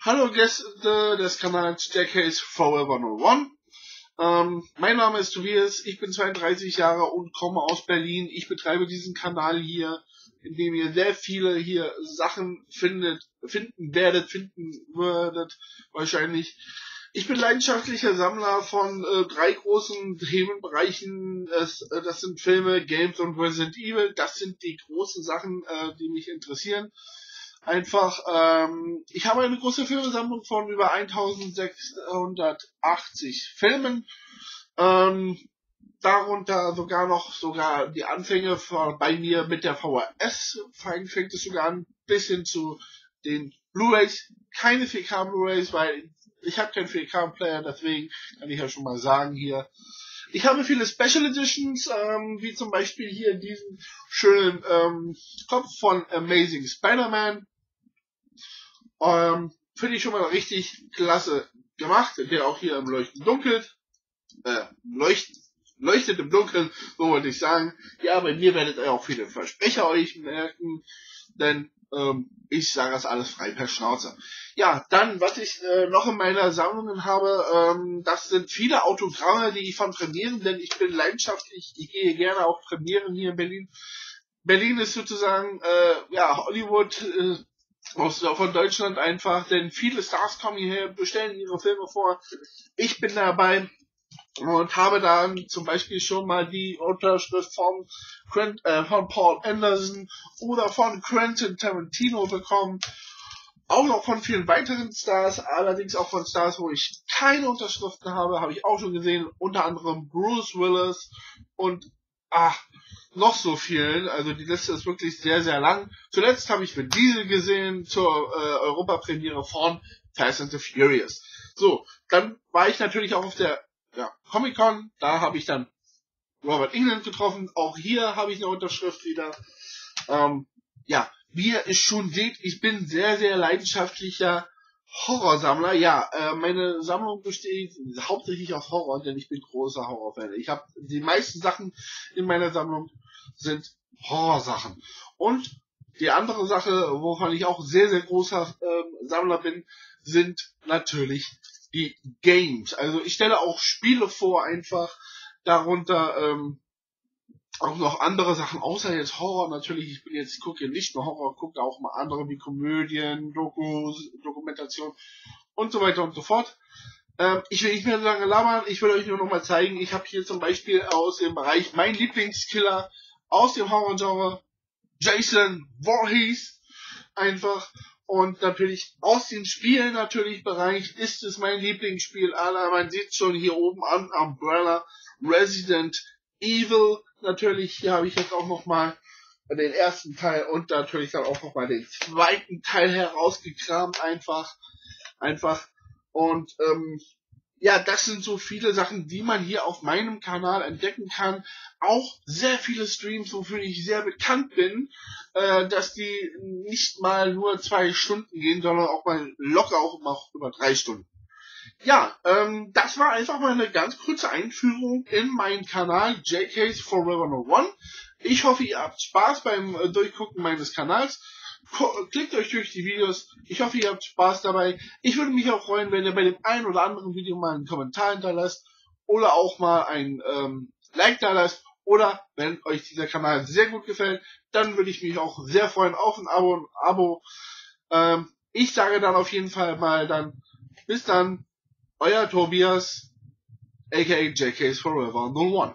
Hallo Gäste des Kanals Staircase Forever No One. Ähm, mein Name ist Tobias, ich bin 32 Jahre und komme aus Berlin. Ich betreibe diesen Kanal hier, in dem ihr sehr viele hier Sachen findet, finden werdet, finden würdet, wahrscheinlich. Ich bin leidenschaftlicher Sammler von äh, drei großen Themenbereichen. Das, äh, das sind Filme, Games und Resident Evil. Das sind die großen Sachen, äh, die mich interessieren einfach, ähm, ich habe eine große Filmsammlung von über 1680 Filmen, ähm, darunter sogar noch sogar die Anfänge von, bei mir mit der VHS, fängt es sogar an, bis hin zu den Blu-rays, keine 4K Blu-rays, weil ich habe keinen 4K Player, deswegen kann ich ja schon mal sagen hier, ich habe viele Special Editions, ähm, wie zum Beispiel hier diesen schönen ähm, Kopf von Amazing Spider-Man. Ähm, Finde ich schon mal richtig klasse gemacht, der auch hier im Leuchten dunkelt, äh, leucht, leuchtet im Dunkeln, so wollte ich sagen. Ja, bei mir werdet ihr auch viele Versprecher euch merken, denn ähm, ich sage das alles frei per Schnauze. Ja, dann, was ich äh, noch in meiner Sammlung habe, ähm, das sind viele Autogramme, die ich von Premieren, denn ich bin leidenschaftlich, ich gehe gerne auf Premieren hier in Berlin. Berlin ist sozusagen, äh, ja, Hollywood, äh, aus, von Deutschland einfach, denn viele Stars kommen hierher, bestellen ihre Filme vor. Ich bin dabei und habe dann zum Beispiel schon mal die Unterschrift von, Quent, äh, von Paul Anderson oder von Quentin Tarantino bekommen. Auch noch von vielen weiteren Stars, allerdings auch von Stars, wo ich keine Unterschriften habe, habe ich auch schon gesehen, unter anderem Bruce Willis und ach, noch so vielen. Also die Liste ist wirklich sehr, sehr lang. Zuletzt habe ich Vin Diesel gesehen zur äh, Europapremiere von Fast and the Furious. So, dann war ich natürlich auch auf der ja, Comic Con. Da habe ich dann Robert England getroffen. Auch hier habe ich eine Unterschrift wieder. Ähm, ja, wie ihr es schon seht, ich bin sehr, sehr leidenschaftlicher Horrorsammler, ja, äh, meine Sammlung besteht hauptsächlich aus Horror, denn ich bin großer Horrorfan. Ich habe die meisten Sachen in meiner Sammlung sind Horrorsachen. Und die andere Sache, wovon ich auch sehr, sehr großer äh, Sammler bin, sind natürlich die Games. Also ich stelle auch Spiele vor, einfach darunter ähm, auch noch andere Sachen, außer jetzt Horror natürlich. Ich bin jetzt, gucke nicht nur Horror, gucke auch mal andere wie Komödien, Dokus, Dokumentation und so weiter und so fort. Ähm, ich will nicht mehr so lange labern, ich will euch nur noch mal zeigen. Ich habe hier zum Beispiel aus dem Bereich mein Lieblingskiller aus dem Horror-Genre, Jason Voorhees, einfach. Und natürlich aus den Spielen natürlich Bereich ist es mein Lieblingsspiel aller. Man sieht schon hier oben an Umbrella, Resident Evil, natürlich, hier habe ich jetzt auch nochmal den ersten Teil und natürlich dann auch nochmal den zweiten Teil herausgekramt, einfach, einfach. Und ähm, ja, das sind so viele Sachen, die man hier auf meinem Kanal entdecken kann. Auch sehr viele Streams, wofür ich sehr bekannt bin, äh, dass die nicht mal nur zwei Stunden gehen, sondern auch mal locker auch noch über drei Stunden. Ja, ähm, das war einfach mal eine ganz kurze Einführung in meinen Kanal JK's Forever No One. Ich hoffe, ihr habt Spaß beim äh, Durchgucken meines Kanals. Klickt euch durch die Videos. Ich hoffe, ihr habt Spaß dabei. Ich würde mich auch freuen, wenn ihr bei dem einen oder anderen Video mal einen Kommentar hinterlasst oder auch mal ein ähm, Like da lasst. Oder wenn euch dieser Kanal sehr gut gefällt, dann würde ich mich auch sehr freuen auf ein Abo. Ein Abo. Ähm, ich sage dann auf jeden Fall mal dann bis dann. Euer Tobias, aka JK's Forever 01.